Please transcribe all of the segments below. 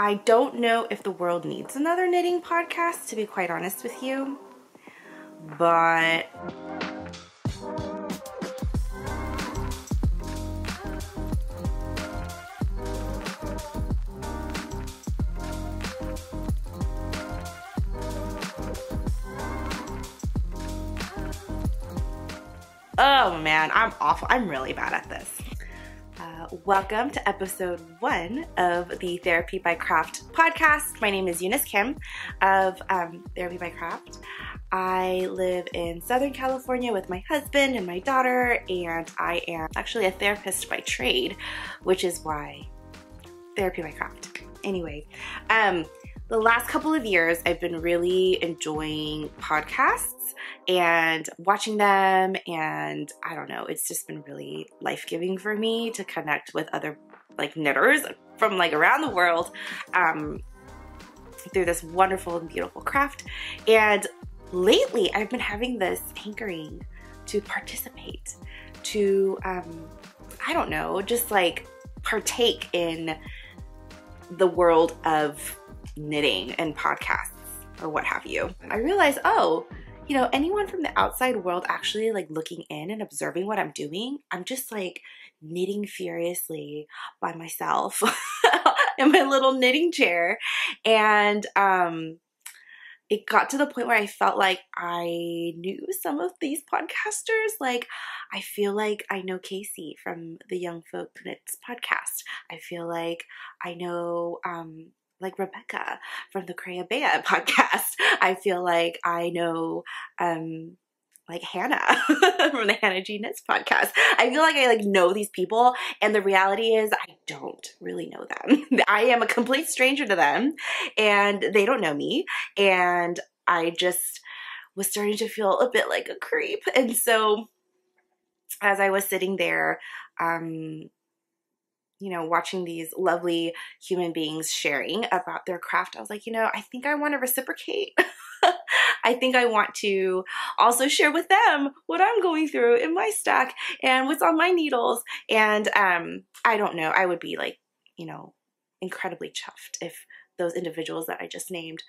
I don't know if the world needs another knitting podcast, to be quite honest with you. But Oh man, I'm awful. I'm really bad at this. Welcome to episode one of the Therapy by Craft podcast. My name is Eunice Kim of um, Therapy by Craft. I live in Southern California with my husband and my daughter, and I am actually a therapist by trade, which is why Therapy by Craft. Anyway, um, the last couple of years, I've been really enjoying podcasts and watching them and I don't know, it's just been really life-giving for me to connect with other like knitters from like around the world um, through this wonderful and beautiful craft. And lately I've been having this hankering to participate, to, um, I don't know, just like partake in the world of knitting and podcasts or what have you. I realized, oh, you know, anyone from the outside world actually like looking in and observing what I'm doing, I'm just like knitting furiously by myself in my little knitting chair. And um it got to the point where I felt like I knew some of these podcasters. Like, I feel like I know Casey from the Young Folk Knits podcast. I feel like I know um, like Rebecca from the Creabea podcast. I feel like I know um like Hannah from the Hanna G Knits podcast. I feel like I like know these people and the reality is I don't really know them. I am a complete stranger to them and they don't know me and I just was starting to feel a bit like a creep. And so as I was sitting there um you know, watching these lovely human beings sharing about their craft, I was like, you know, I think I want to reciprocate. I think I want to also share with them what I'm going through in my stack and what's on my needles. And um, I don't know, I would be like, you know, incredibly chuffed if those individuals that I just named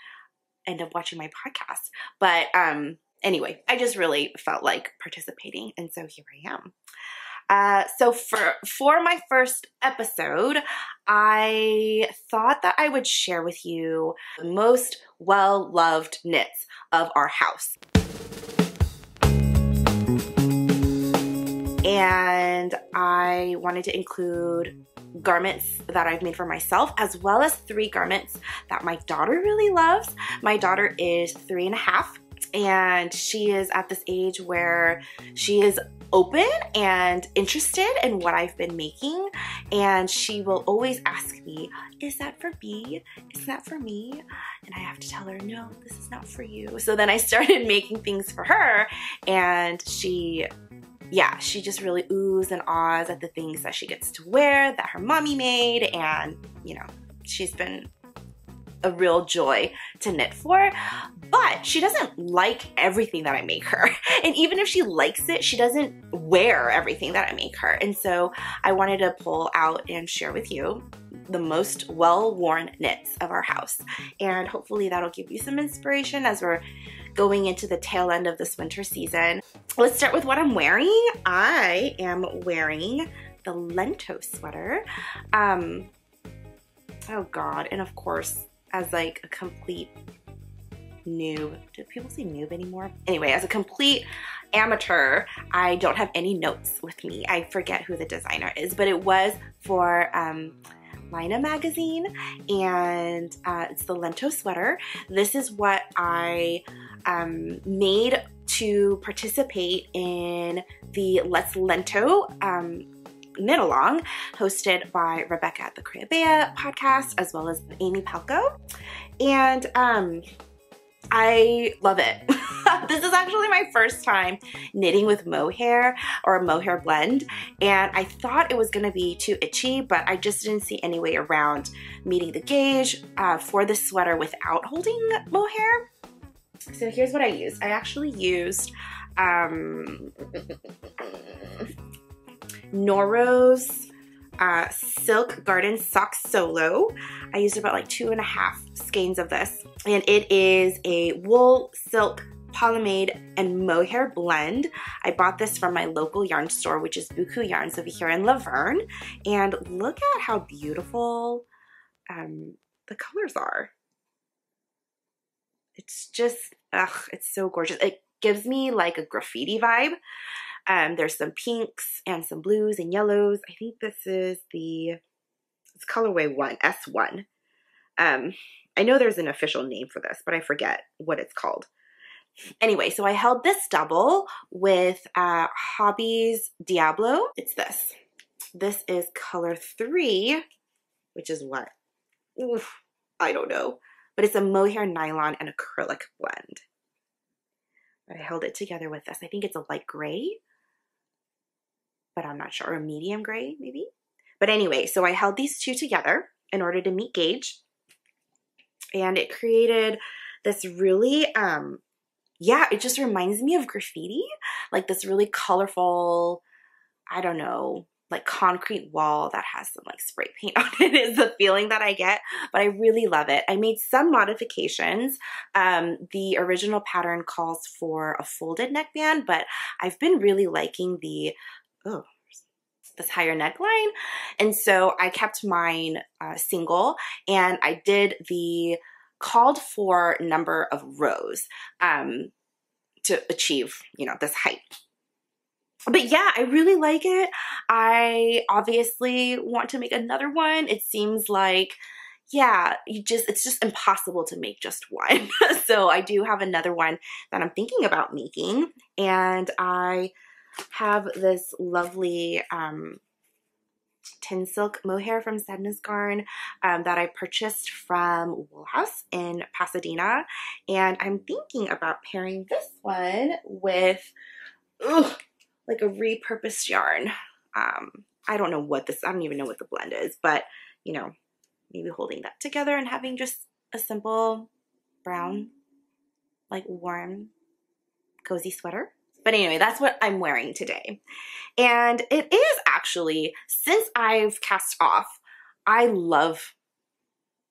end up watching my podcast. But um, anyway, I just really felt like participating. And so here I am. Uh, so for for my first episode, I thought that I would share with you the most well-loved knits of our house. And I wanted to include garments that I've made for myself, as well as three garments that my daughter really loves. My daughter is three and a half, and she is at this age where she is open and interested in what I've been making and she will always ask me, is that for me? Is that for me? And I have to tell her, no, this is not for you. So then I started making things for her and she yeah, she just really oohs and ahs at the things that she gets to wear that her mommy made and you know, she's been a real joy to knit for, but she doesn't like everything that I make her. And even if she likes it, she doesn't wear everything that I make her. And so I wanted to pull out and share with you the most well-worn knits of our house. And hopefully that'll give you some inspiration as we're going into the tail end of this winter season. Let's start with what I'm wearing. I am wearing the Lento sweater. Um, oh God, and of course as like a complete noob. Do people say noob anymore? Anyway, as a complete amateur, I don't have any notes with me. I forget who the designer is, but it was for um, Laine magazine and uh, it's the Lento sweater. This is what I um, made to participate in the Let's Lento um, knit along hosted by Rebecca at the Creabea podcast as well as Amy Palko. And um, I love it. this is actually my first time knitting with mohair or a mohair blend and I thought it was going to be too itchy but I just didn't see any way around meeting the gauge uh, for this sweater without holding mohair. So here's what I used. I actually used um, Noro's uh, Silk Garden Sock Solo. I used about like two and a half skeins of this. And it is a wool, silk, Polyamide and mohair blend. I bought this from my local yarn store, which is Buku Yarns over here in La Verne. And look at how beautiful um, the colors are. It's just, ugh, it's so gorgeous. It gives me like a graffiti vibe. Um, there's some pinks and some blues and yellows. I think this is the, it's colorway one, S1. Um, I know there's an official name for this, but I forget what it's called. Anyway, so I held this double with uh, Hobbii's Diablo. It's this. This is color three, which is what? Oof, I don't know. But it's a mohair nylon and acrylic blend. I held it together with this. I think it's a light gray, but I'm not sure. Or a medium gray, maybe? But anyway, so I held these two together in order to meet gauge. And it created this really um, yeah, it just reminds me of graffiti, like this really colorful, I don't know, like concrete wall that has some like spray paint on it is the feeling that I get, but I really love it. I made some modifications. Um, the original pattern calls for a folded neckband, but I've been really liking the, oh, this higher neckline. And so I kept mine uh, single and I did the called for number of rows um, to achieve, you know, this height. But yeah, I really like it. I obviously want to make another one. It seems like, yeah, you just, it's just impossible to make just one. so I do have another one that I'm thinking about making. And I have this lovely um, Tynn silk mohair from Sandnes Garn um, that I purchased from Wool House in Pasadena. And I'm thinking about pairing this one with ugh, like a repurposed yarn. Um, I don't know what this, I don't even know what the blend is, but you know, maybe holding that together and having just a simple brown, like warm, cozy sweater. But anyway, that's what I'm wearing today. And it is actually, since I've cast off, I love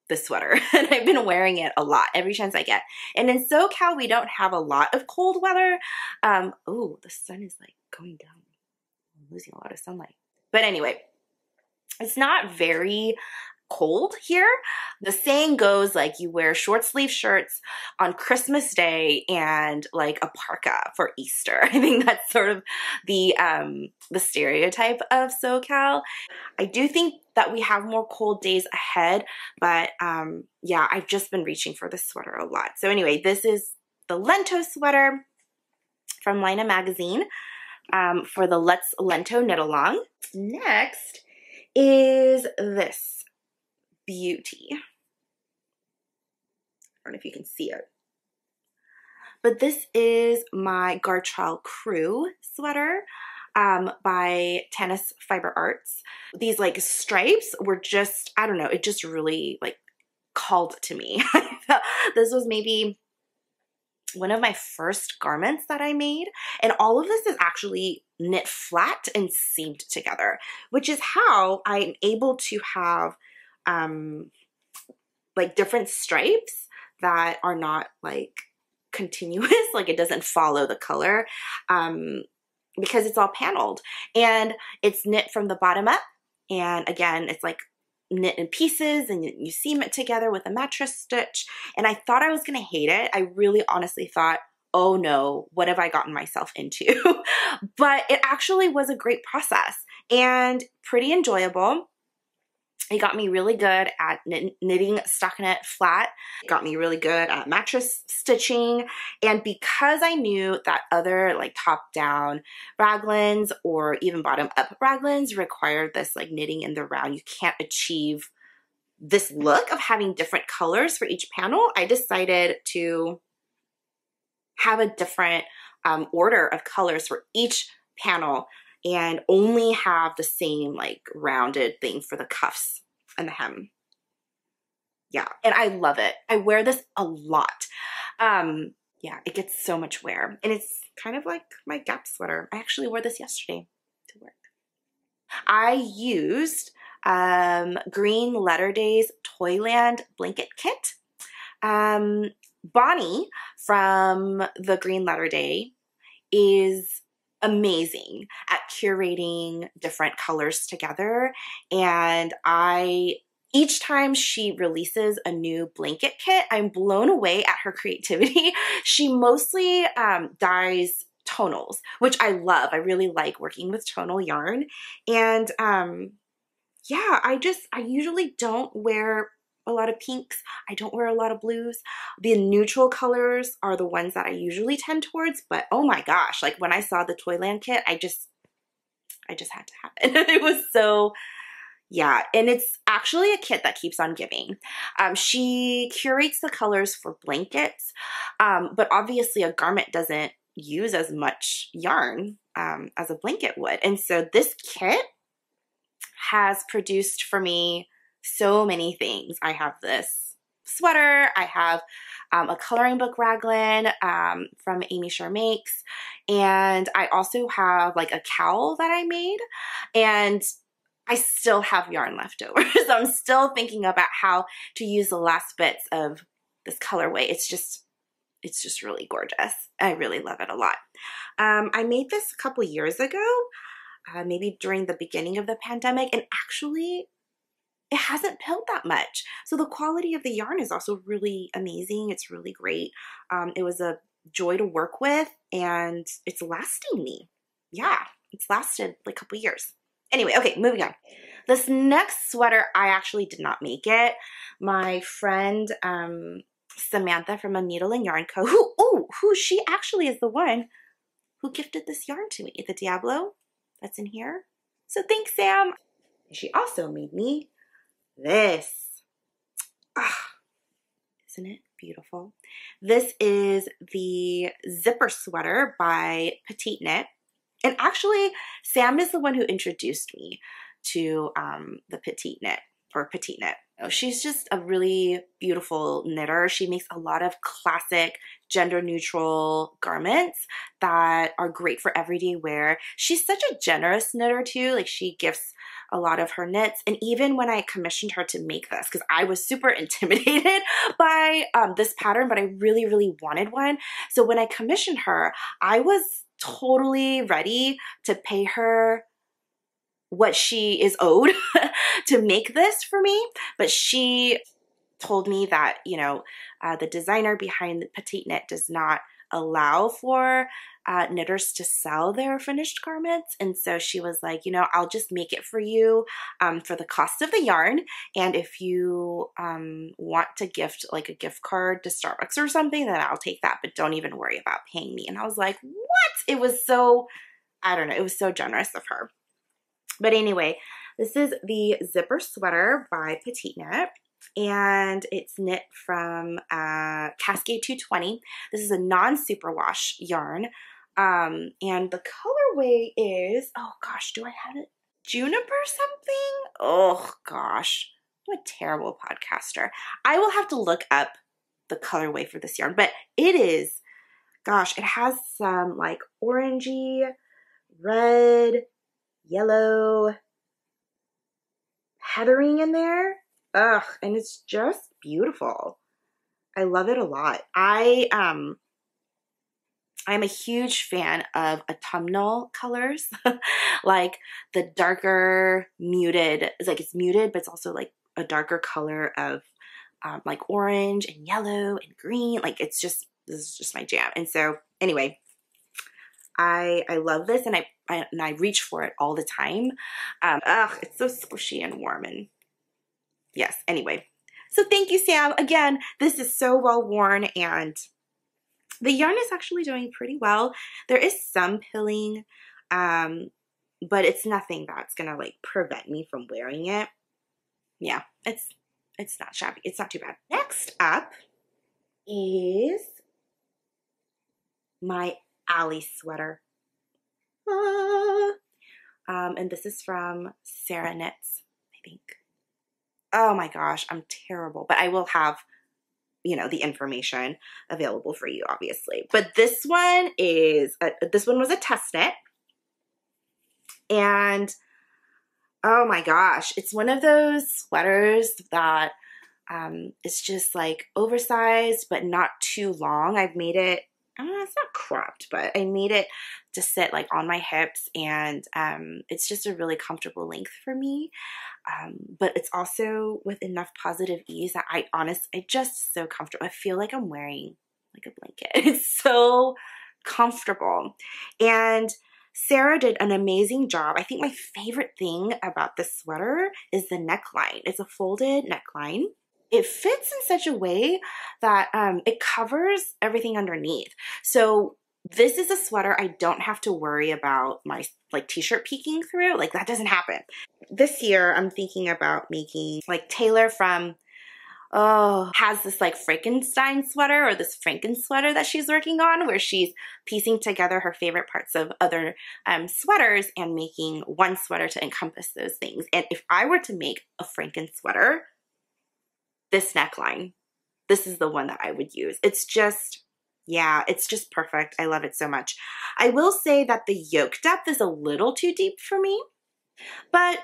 the sweater and I've been wearing it a lot every chance I get. And in SoCal, we don't have a lot of cold weather. Um, oh, the sun is like going down. I'm losing a lot of sunlight. But anyway, it's not very cold here. The saying goes like you wear short sleeve shirts on Christmas Day and like a parka for Easter. I think that's sort of the um the stereotype of SoCal. I do think that we have more cold days ahead, but um yeah, I've just been reaching for this sweater a lot. So anyway, this is the Lento sweater from Laine magazine um, for the Let's Lento Knit Along. Next is this beauty. I don't know if you can see it. But this is my Gartrell Crew sweater um, by Tanis Fiber Arts. These like stripes were just, I don't know, it just really like called to me. this was maybe one of my first garments that I made. And all of this is actually knit flat and seamed together, which is how I'm able to have um, like different stripes that are not like continuous, like it doesn't follow the color um, because it's all paneled and it's knit from the bottom up. And again, it's like knit in pieces and you seam it together with a mattress stitch. And I thought I was gonna hate it. I really honestly thought, oh no, what have I gotten myself into? but it actually was a great process and pretty enjoyable. It got me really good at knitting stockinette flat. It got me really good at mattress stitching. And because I knew that other like top down raglans or even bottom up raglans required this like knitting in the round, you can't achieve this look of having different colors for each panel. I decided to have a different um, order of colors for each panel and only have the same like rounded thing for the cuffs and the hem. Yeah, and I love it. I wear this a lot. Um, yeah, it gets so much wear. And it's kind of like my Gap sweater. I actually wore this yesterday to work. I used um, Green Letter Days Toyland Blanket Kit. Um, Bonnie from the Green Letter Day is amazing at curating different colors together. And I each time she releases a new blanket kit, I'm blown away at her creativity. she mostly um, dyes tonals, which I love. I really like working with tonal yarn. And um, yeah, I just, I usually don't wear a lot of pinks. I don't wear a lot of blues. The neutral colors are the ones that I usually tend towards, but oh my gosh, like when I saw the Toyland kit, I just, I just had to have it. it was so, yeah, and it's actually a kit that keeps on giving. Um, she curates the colors for blankets, um, but obviously a garment doesn't use as much yarn um, as a blanket would. And so this kit has produced for me so many things. I have this sweater, I have um, a coloring book raglan um, from Amy Shore Makes, and I also have like a cowl that I made, and I still have yarn left over. so I'm still thinking about how to use the last bits of this colorway. It's just, it's just really gorgeous. I really love it a lot. Um, I made this a couple years ago, uh, maybe during the beginning of the pandemic, and actually it hasn't pilled that much. So the quality of the yarn is also really amazing. It's really great. Um, it was a joy to work with and it's lasting me. Yeah, it's lasted like a couple years. Anyway, okay, moving on. This next sweater, I actually did not make it. My friend um, Samantha from A Needle and Yarn Co. Who, oh, who she actually is the one who gifted this yarn to me, the Diablo that's in here. So thanks, Sam. She also made me this. Ah, isn't it beautiful? This is the zipper sweater by Petite Knit. And actually, Sam is the one who introduced me to um, the Petite Knit or Petite Knit. She's just a really beautiful knitter. She makes a lot of classic gender neutral garments that are great for everyday wear. She's such a generous knitter too. Like she gifts a lot of her knits. And even when I commissioned her to make this, because I was super intimidated by um, this pattern, but I really, really wanted one. So when I commissioned her, I was totally ready to pay her what she is owed to make this for me. But she told me that, you know, uh, the designer behind the Petite Knit does not allow for uh, knitters to sell their finished garments. And so she was like, you know, I'll just make it for you um, for the cost of the yarn. And if you um, want to gift like a gift card to Starbucks or something, then I'll take that, but don't even worry about paying me. And I was like, what? It was so, I don't know, it was so generous of her. But anyway, this is the zipper sweater by Petite Knit and it's knit from uh, Cascade 220. This is a non-superwash yarn. Um, and the colorway is, oh gosh, do I have it? Juniper something? Oh gosh, I'm a terrible podcaster. I will have to look up the colorway for this yarn, but it is, gosh, it has some like orangey, red, yellow heathering in there. Ugh, and it's just beautiful. I love it a lot. I um I'm a huge fan of autumnal colors, like the darker muted, it's like it's muted, but it's also like a darker color of um, like orange and yellow and green. Like it's just, this is just my jam. And so anyway, I, I love this and I, I, and I reach for it all the time. Um, ugh, it's so squishy and warm and yes, anyway. So thank you, Sam. Again, this is so well worn and the yarn is actually doing pretty well. There is some pilling, um, but it's nothing that's gonna like prevent me from wearing it. Yeah, it's it's not shabby. It's not too bad. Next up is my Ali sweater. Ah. Um, and this is from Sarah Knits, I think. Oh my gosh, I'm terrible, but I will have you know, the information available for you, obviously. But this one is, a, this one was a test knit. And oh my gosh, it's one of those sweaters that um, it's just like oversized but not too long. I've made it, uh, it's not cropped, but I made it to sit like on my hips and um, it's just a really comfortable length for me. Um, but it's also with enough positive ease that I honest, I just so comfortable. I feel like I'm wearing like a blanket. It's so comfortable. And Sarah did an amazing job. I think my favorite thing about this sweater is the neckline. It's a folded neckline. It fits in such a way that um, it covers everything underneath. So this is a sweater I don't have to worry about my like t-shirt peeking through. Like that doesn't happen. This year I'm thinking about making like Taylor from oh, has this like Frankenstein sweater or this Franken sweater that she's working on where she's piecing together her favorite parts of other um, sweaters and making one sweater to encompass those things. And if I were to make a Franken sweater, this neckline, this is the one that I would use. It's just, yeah, it's just perfect. I love it so much. I will say that the yoke depth is a little too deep for me, but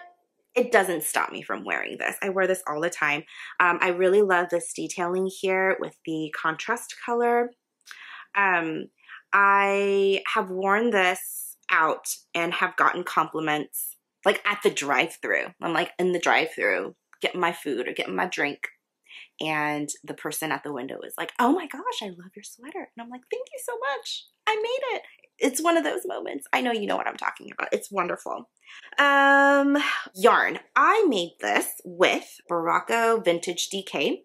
it doesn't stop me from wearing this. I wear this all the time. Um, I really love this detailing here with the contrast color. Um, I have worn this out and have gotten compliments like at the drive through. I'm like in the drive through getting my food or getting my drink. And the person at the window is like, oh my gosh, I love your sweater. And I'm like, thank you so much. I made it. It's one of those moments. I know you know what I'm talking about. It's wonderful. Um, yarn. I made this with Berroco Vintage DK,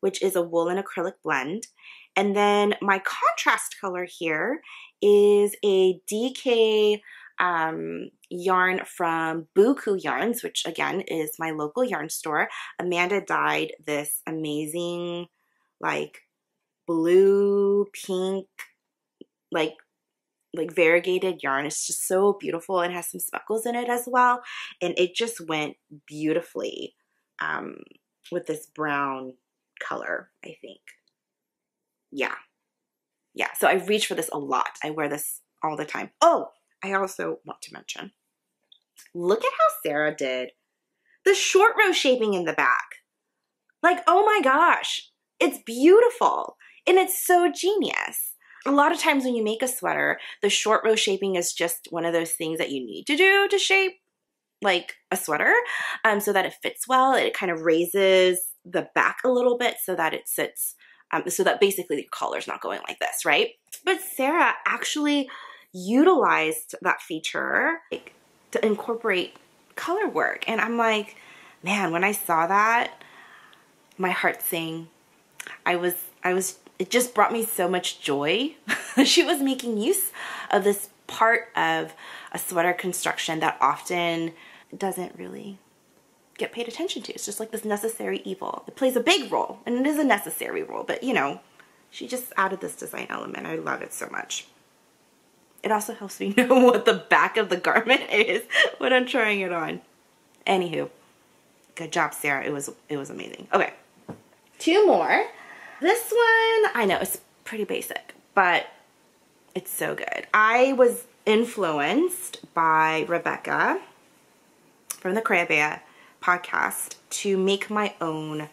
which is a wool and acrylic blend. And then my contrast color here is a DK um, yarn from Buku Yarns, which again is my local yarn store. Amanda dyed this amazing, like, blue, pink, like like variegated yarn. It's just so beautiful. It has some speckles in it as well. And it just went beautifully um, with this brown color, I think. Yeah. Yeah, so I reach for this a lot. I wear this all the time. Oh, I also want to mention, look at how Sarah did the short row shaping in the back. Like, oh my gosh, it's beautiful. And it's so genius a lot of times when you make a sweater, the short row shaping is just one of those things that you need to do to shape like a sweater um, so that it fits well. It kind of raises the back a little bit so that it sits, um, so that basically the collar's not going like this, right? But Sarah actually utilized that feature like, to incorporate color work. And I'm like, man, when I saw that, my heart sang. I was, I was it just brought me so much joy. she was making use of this part of a sweater construction that often doesn't really get paid attention to. It's just like this necessary evil. It plays a big role, and it is a necessary role, but you know, she just added this design element. I love it so much. It also helps me know what the back of the garment is when I'm trying it on. Anywho, good job, Sarah. It was it was amazing. Okay, two more. This one, I know, it's pretty basic, but it's so good. I was influenced by Rebecca from the Creabea podcast to make my own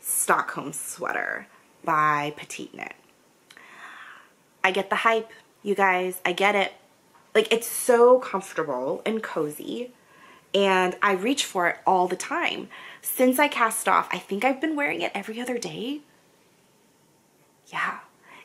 Stockholm sweater by Petite Knit. I get the hype, you guys. I get it. Like, it's so comfortable and cozy, and I reach for it all the time. Since I cast off, I think I've been wearing it every other day yeah.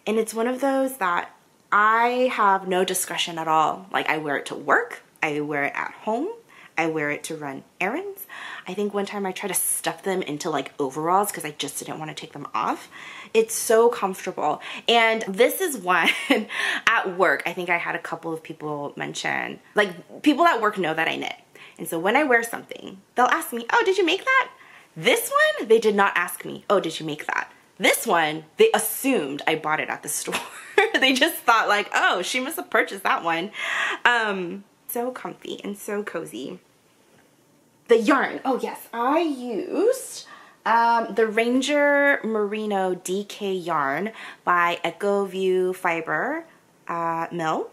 And it's one of those that I have no discretion at all. Like I wear it to work, I wear it at home, I wear it to run errands. I think one time I tried to stuff them into like overalls because I just didn't want to take them off. It's so comfortable. And this is one at work, I think I had a couple of people mention, like people at work know that I knit. And so when I wear something, they'll ask me, oh, did you make that? This one, they did not ask me, oh, did you make that? This one, they assumed I bought it at the store. they just thought like, oh, she must have purchased that one. Um, so comfy and so cozy. The yarn, oh yes, I used um, the Ranger Merino DK yarn by Echoview Fiber uh, Mill.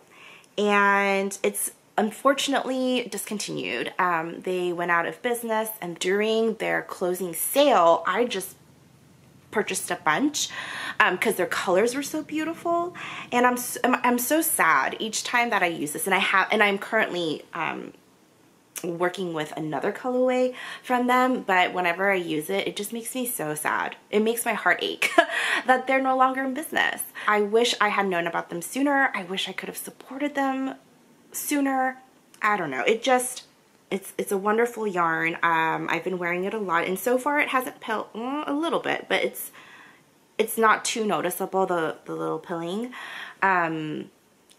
And it's unfortunately discontinued. Um, they went out of business and during their closing sale, I just purchased a bunch because um, their colors were so beautiful and I'm, so, I'm, I'm so sad each time that I use this and I have and I'm currently um, working with another colorway from them but whenever I use it it just makes me so sad. It makes my heart ache that they're no longer in business. I wish I had known about them sooner. I wish I could have supported them sooner. I don't know. It just it's it's a wonderful yarn. Um, I've been wearing it a lot and so far it hasn't pilled mm, a little bit but it's it's not too noticeable the the little pilling. Um,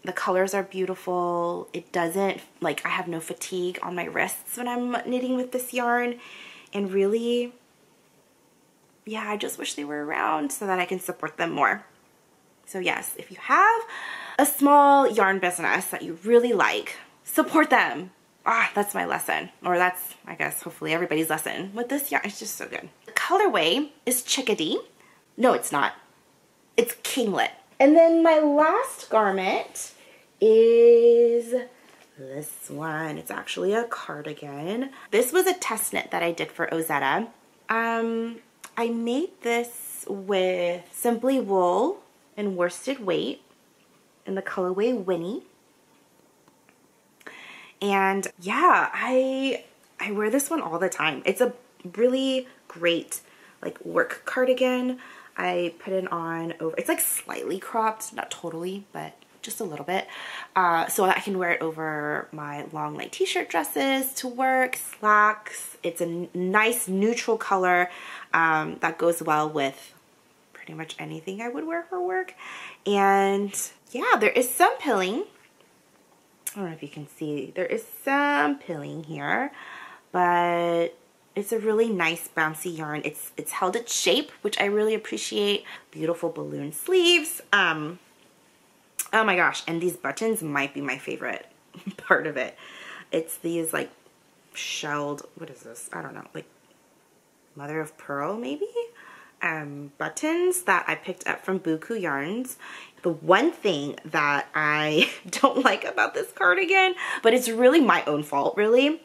the colors are beautiful. It doesn't, like I have no fatigue on my wrists when I'm knitting with this yarn. And really, yeah, I just wish they were around so that I can support them more. So yes, if you have a small yarn business that you really like, support them. Ah, that's my lesson. Or that's, I guess, hopefully everybody's lesson with this yarn. It's just so good. The colorway is Chickadee. No, it's not. It's Kinglet. And then my last garment is this one. It's actually a cardigan. This was a test knit that I did for Ozetta. Um, I made this with Simply Wool and worsted weight in the colorway Winnie. And yeah, I I wear this one all the time. It's a really great like work cardigan. I put it on over, it's like slightly cropped, not totally, but just a little bit. Uh, so I can wear it over my long like t-shirt dresses to work, slacks. It's a nice neutral color um, that goes well with pretty much anything I would wear for work. And yeah, there is some pilling. I don't know if you can see, there is some pilling here, but it's a really nice bouncy yarn. It's it's held its shape, which I really appreciate. Beautiful balloon sleeves. Um, oh my gosh, and these buttons might be my favorite part of it. It's these like shelled, what is this? I don't know, like mother of pearl maybe? Um, buttons that I picked up from Buku Yarns. The one thing that I don't like about this cardigan, but it's really my own fault really,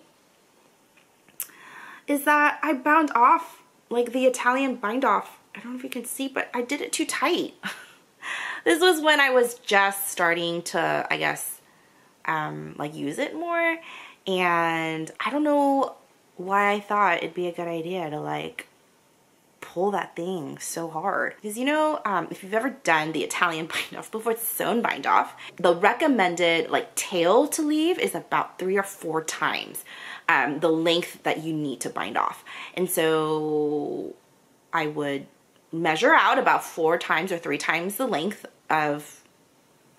is that I bound off like the Italian bind off. I don't know if you can see, but I did it too tight. this was when I was just starting to, I guess, um, like use it more. And I don't know why I thought it'd be a good idea to like pull that thing so hard. Because you know, um, if you've ever done the Italian bind off before it's sewn bind off, the recommended like tail to leave is about three or four times um, the length that you need to bind off. And so I would measure out about four times or three times the length of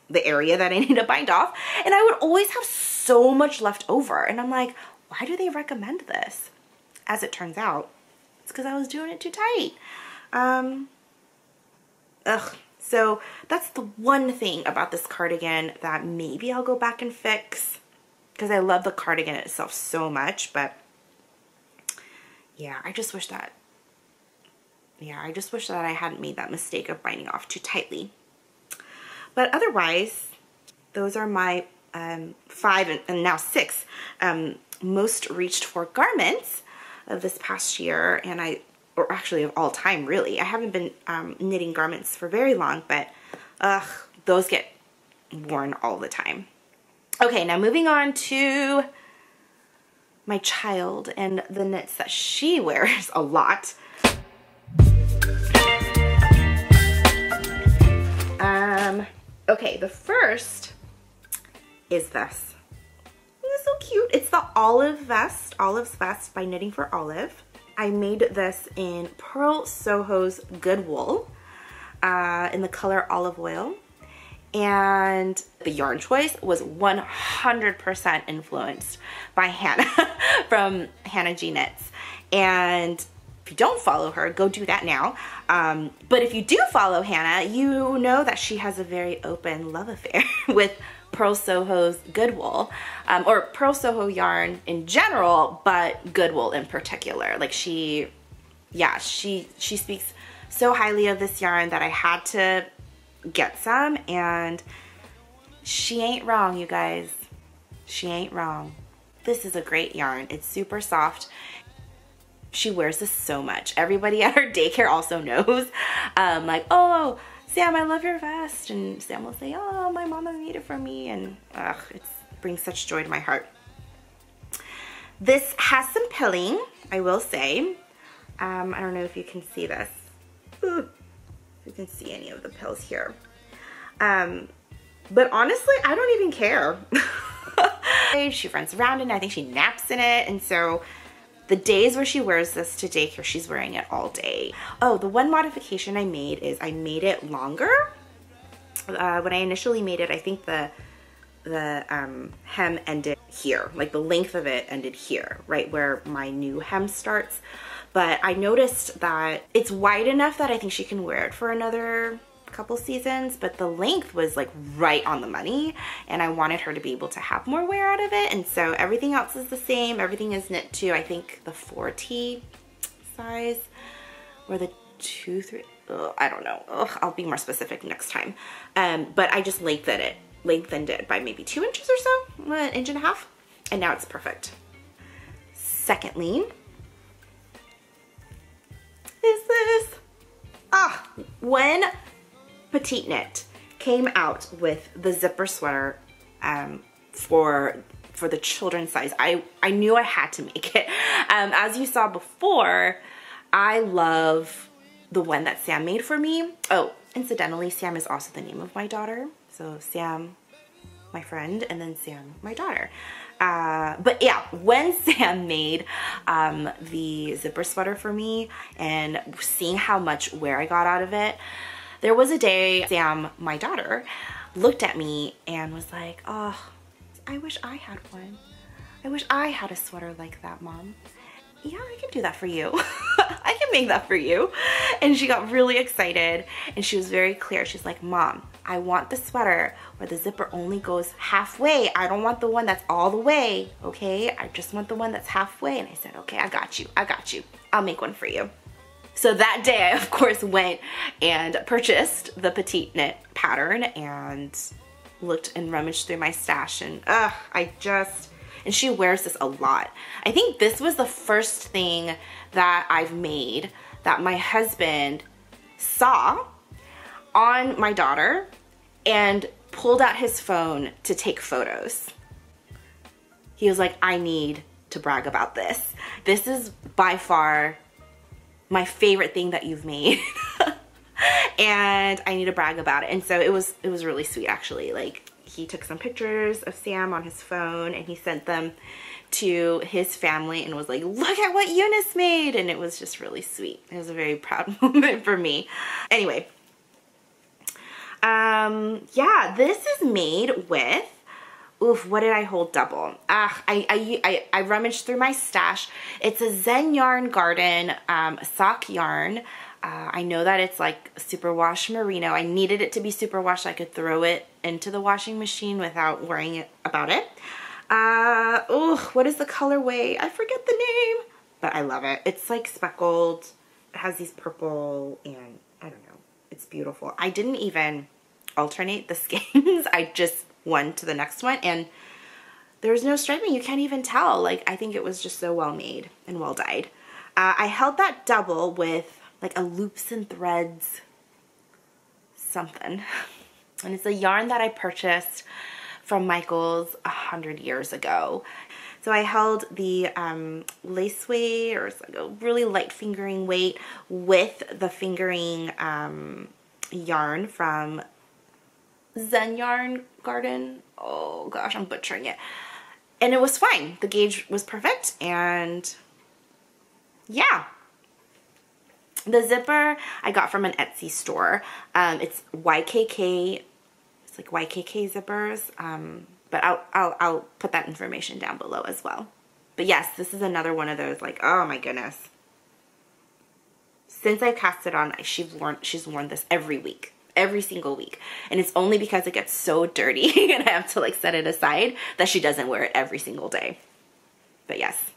the area that I need to bind off. And I would always have so much left over. And I'm like, why do they recommend this? As it turns out, it's because I was doing it too tight. Um, ugh. So that's the one thing about this cardigan that maybe I'll go back and fix because I love the cardigan itself so much, but yeah, I just wish that, yeah, I just wish that I hadn't made that mistake of binding off too tightly. But otherwise, those are my um, five and, and, now six um, most reached for garments of this past year, and I, or actually of all time, really. I haven't been um, knitting garments for very long, but ugh, those get worn all the time. Okay, now moving on to my child and the knits that she wears a lot. Um, okay, the first is this. It's so cute. It's the Olive Vest, Olive's Vest by Knitting for Olive. I made this in Purl Soho's Good Wool uh, in the color Olive Oil and the yarn choice was 100% influenced by Hannah from Hanna G Knits. And if you don't follow her, go do that now. Um, but if you do follow Hannah, you know that she has a very open love affair with Purl Soho's Good Wool, um, or Purl Soho yarn in general, but Good Wool in particular. Like she, yeah, she she speaks so highly of this yarn that I had to get some and she ain't wrong, you guys. She ain't wrong. This is a great yarn. It's super soft. She wears this so much. Everybody at her daycare also knows. Um, like, oh, Sam, I love your vest. And Sam will say, oh, my mama made it for me. And ugh, it brings such joy to my heart. This has some pilling, I will say. Um, I don't know if you can see this. Ooh, you can see any of the pills here. Um, but honestly, I don't even care. she runs around it. I think she naps in it. And so the days where she wears this to daycare, she's wearing it all day. Oh, the one modification I made is I made it longer. Uh, when I initially made it, I think the the um, hem ended here, like the length of it ended here, right where my new hem starts. But I noticed that it's wide enough that I think she can wear it for another couple seasons, but the length was like right on the money and I wanted her to be able to have more wear out of it. And so everything else is the same. Everything is knit to, I think, the 4T size or the 2, 3, ugh, I don't know. Ugh, I'll be more specific next time. Um, but I just lengthened it, lengthened it by maybe two inches or so, an inch and a half. And now it's perfect. Secondly, is this, ah, when Petite Knit came out with the zipper sweater um, for for the children's size. I, I knew I had to make it. Um, as you saw before, I love the one that Sam made for me. Oh, incidentally, Sam is also the name of my daughter. So Sam, my friend, and then Sam, my daughter. Uh, but yeah, when Sam made um, the zipper sweater for me and seeing how much wear I got out of it, there was a day Sam, my daughter, looked at me and was like, oh, I wish I had one. I wish I had a sweater like that, mom. Yeah, I can do that for you. I can make that for you. And she got really excited and she was very clear. She's like, mom, I want the sweater where the zipper only goes halfway. I don't want the one that's all the way, okay? I just want the one that's halfway. And I said, okay, I got you. I got you. I'll make one for you. So that day I of course went and purchased the petite knit pattern and looked and rummaged through my stash and uh, I just, and she wears this a lot. I think this was the first thing that I've made that my husband saw on my daughter and pulled out his phone to take photos. He was like, I need to brag about this. This is by far my favorite thing that you've made. and I need to brag about it. And so it was it was really sweet actually. Like he took some pictures of Sam on his phone and he sent them to his family and was like, look at what Eunice made. And it was just really sweet. It was a very proud moment for me. Anyway, um, yeah, this is made with Oof, what did I hold double? Ah, I, I, I, I rummaged through my stash. It's a Zen Yarn Garden um, sock yarn. Uh, I know that it's like superwash merino. I needed it to be superwash so I could throw it into the washing machine without worrying about it. Uh, oh, what is the colorway? I forget the name, but I love it. It's like speckled. It has these purple and I don't know. It's beautiful. I didn't even alternate the skeins. I just one to the next one and there was no striping. You can't even tell. Like, I think it was just so well made and well dyed. Uh, I held that double with like a loops and threads something. And it's a yarn that I purchased from Michaels a hundred years ago. So I held the um, lace weight or like a really light fingering weight with the fingering um, yarn from Zen Yarn Garden. Oh gosh, I'm butchering it. And it was fine. The gauge was perfect and yeah. The zipper I got from an Etsy store. Um, it's YKK, it's like YKK zippers. Um, but I'll, I'll, I'll put that information down below as well. But yes, this is another one of those like, oh my goodness. Since I cast it on, she's worn, she's worn this every week every single week. And it's only because it gets so dirty and I have to like set it aside that she doesn't wear it every single day. But yes.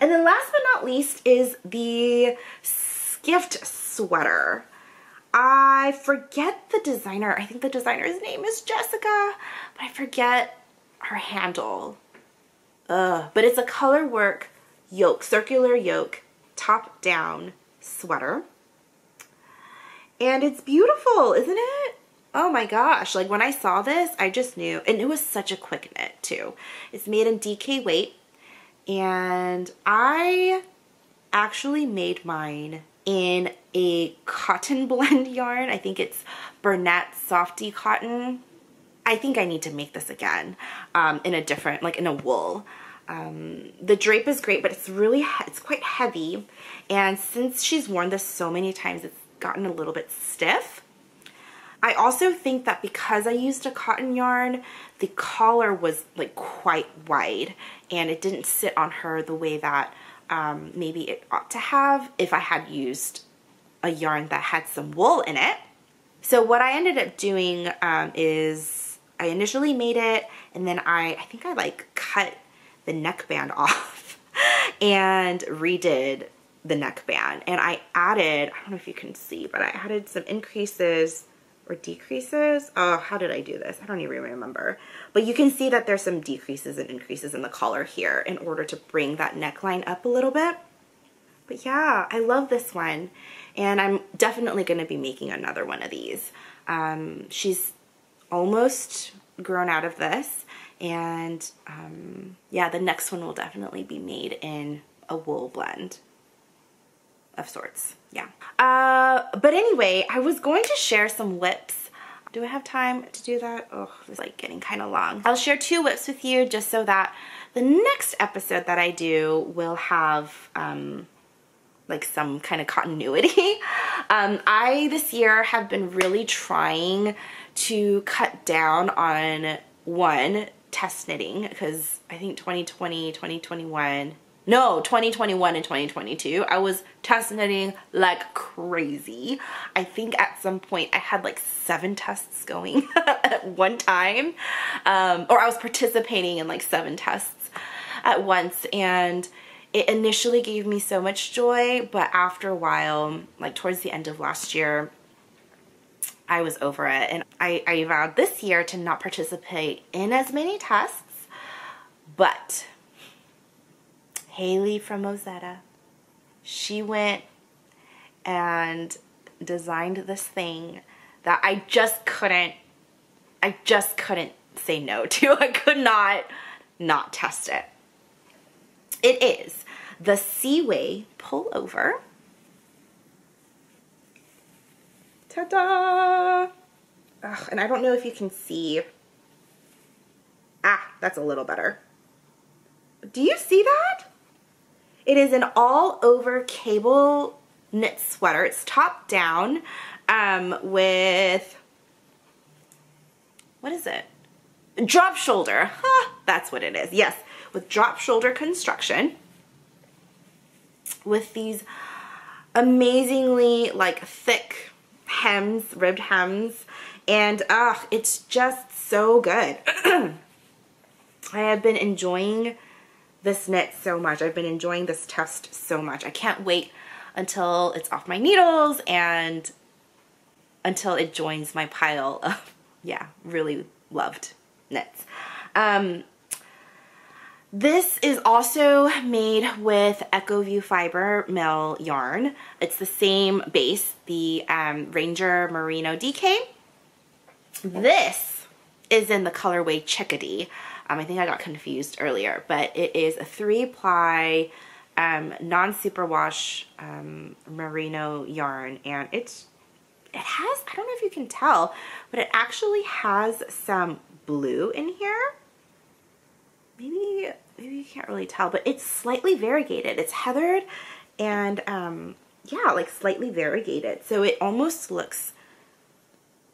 And then last but not least is the Skift sweater. I forget the designer. I think the designer's name is Jessica, but I forget her handle. Ugh. But it's a color work yoke, circular yoke, top down sweater. And it's beautiful, isn't it? Oh my gosh, like when I saw this, I just knew. And it was such a quick knit too. It's made in DK weight. And I actually made mine in a cotton blend yarn. I think it's Bernat Softee Cotton. I think I need to make this again um, in a different, like in a wool. Um, the drape is great, but it's really, it's quite heavy. And since she's worn this so many times, it's gotten a little bit stiff. I also think that because I used a cotton yarn, the collar was like quite wide and it didn't sit on her the way that um, maybe it ought to have if I had used a yarn that had some wool in it. So what I ended up doing um, is I initially made it and then I, I think I like cut the neckband off and redid the neckband. And I added, I don't know if you can see, but I added some increases or decreases. Oh, how did I do this? I don't even remember. But you can see that there's some decreases and increases in the collar here in order to bring that neckline up a little bit. But yeah, I love this one. And I'm definitely going to be making another one of these. Um, she's almost grown out of this. And um, yeah, the next one will definitely be made in a wool blend of sorts. Yeah. Uh, but anyway, I was going to share some WIPs. Do I have time to do that? Oh, it's like getting kind of long. I'll share two WIPs with you just so that the next episode that I do will have um, like some kind of continuity. Um, I this year have been really trying to cut down on one test knitting because I think 2020, 2021, no, 2021 and 2022, I was test knitting like crazy. I think at some point I had like seven tests going at one time. Um, or I was participating in like seven tests at once. And it initially gave me so much joy, but after a while, like towards the end of last year, I was over it. And I, I vowed this year to not participate in as many tests, but Haley from Ozetta. She went and designed this thing that I just couldn't, I just couldn't say no to. I could not not test it. It is the Seaway pullover. Ta-da! And I don't know if you can see. Ah, that's a little better. Do you see that? It is an all over cable knit sweater. It's top down um, with, what is it? Drop shoulder. Huh, that's what it is. Yes, with drop shoulder construction with these amazingly like thick hems, ribbed hems. And uh, it's just so good. I have been enjoying this knit so much. I've been enjoying this test so much. I can't wait until it's off my needles and until it joins my pile of, yeah, really loved knits. Um, this is also made with Echoview Fiber Mill yarn. It's the same base, the um, Ranger Merino DK. This is in the colorway Chickadee. Um, I think I got confused earlier, but it is a three ply um, non-superwash um, merino yarn and it's it has, I don't know if you can tell, but it actually has some blue in here. Maybe, maybe you can't really tell, but it's slightly variegated. It's heathered and um, yeah, like slightly variegated. So it almost looks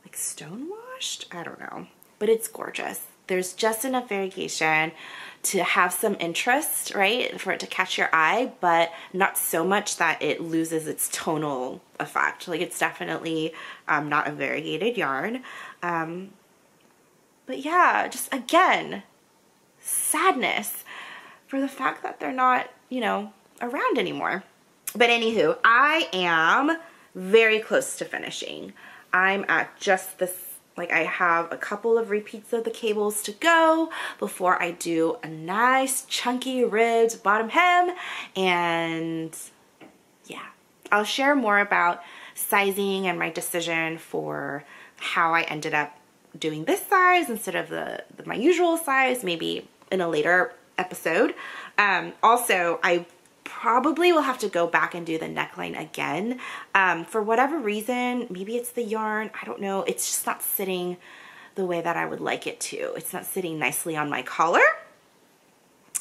like stone washed. I don't know, but it's gorgeous. There's just enough variegation to have some interest, right, for it to catch your eye, but not so much that it loses its tonal effect. Like it's definitely um, not a variegated yarn. Um, but yeah, just again, sadness for the fact that they're not, you know, around anymore. But anywho, I am very close to finishing. I'm at just this Like I have a couple of repeats of the cables to go before I do a nice chunky ribbed bottom hem and yeah, I'll share more about sizing and my decision for how I ended up doing this size instead of the, the my usual size, maybe in a later episode. Um, also, I probably will have to go back and do the neckline again. Um, for whatever reason, maybe it's the yarn, I don't know, it's just not sitting the way that I would like it to. It's not sitting nicely on my collar.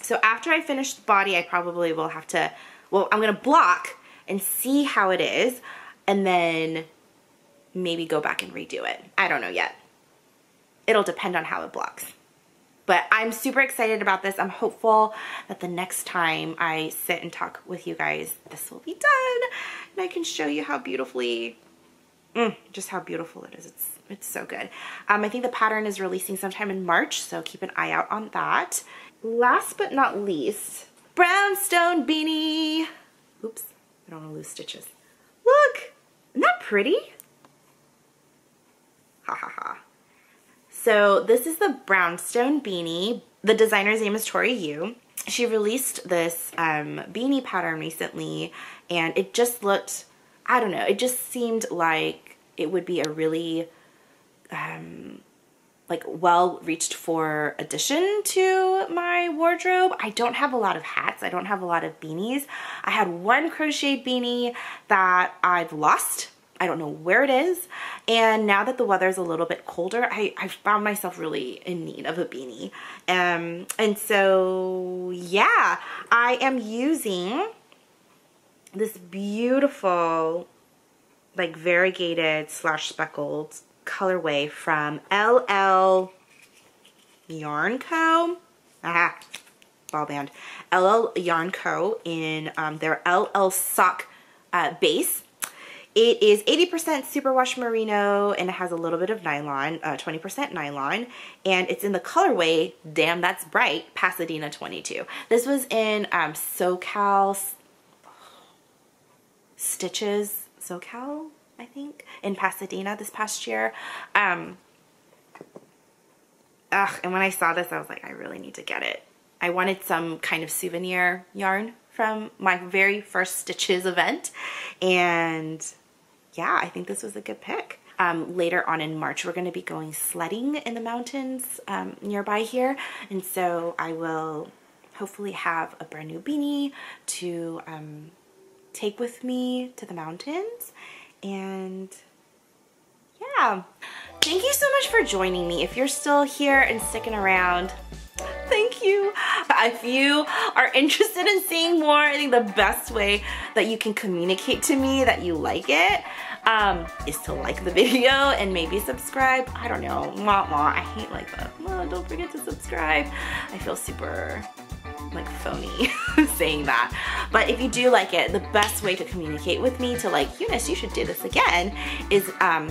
So after I finish the body, I probably will have to, well, I'm gonna block and see how it is and then maybe go back and redo it. I don't know yet. It'll depend on how it blocks. But I'm super excited about this. I'm hopeful that the next time I sit and talk with you guys, this will be done and I can show you how beautifully, mm, just how beautiful it is. It's, it's so good. Um, I think the pattern is releasing sometime in March, so keep an eye out on that. Last but not least, brownstone beanie. Oops, I don't want to lose stitches. Look, isn't that pretty? Ha ha ha. So this is the brownstone beanie. The designer's name is Tori Yu. She released this um, beanie pattern recently and it just looked, I don't know, it just seemed like it would be a really um, like well reached for addition to my wardrobe. I don't have a lot of hats. I don't have a lot of beanies. I had one crochet beanie that I've lost I don't know where it is. And now that the weather is a little bit colder, I, I found myself really in need of a beanie. Um, and so, yeah, I am using this beautiful, like variegated slash speckled colorway from LL Yarn Co. Ah, ball band. LL Yarn Co. in um, their LL Sock uh, base. It is 80% superwash merino and it has a little bit of nylon, 20% uh, nylon, and it's in the colorway, damn that's bright, Pasadena 22. This was in um, SoCal Stitches, SoCal, I think, in Pasadena this past year. Um, ugh, and when I saw this, I was like, I really need to get it. I wanted some kind of souvenir yarn from my very first Stitches event, and yeah, I think this was a good pick. Um, later on in March, we're going to be going sledding in the mountains um, nearby here. And so I will hopefully have a brand new beanie to um, take with me to the mountains. And yeah, thank you so much for joining me. If you're still here and sticking around, thank you. If you are interested in seeing more, I think the best way that you can communicate to me that you like it um, is to like the video and maybe subscribe. I don't know, wah wah, I hate like that. don't forget to subscribe. I feel super like phony saying that. But if you do like it, the best way to communicate with me to like, Eunice, you should do this again, is um,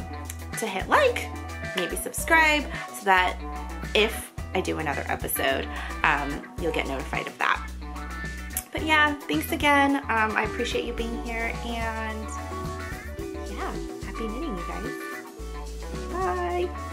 to hit like, maybe subscribe, so that if I do another episode, um, you'll get notified of that. But yeah, thanks again. Um, I appreciate you being here and yeah, happy knitting, you guys. Bye.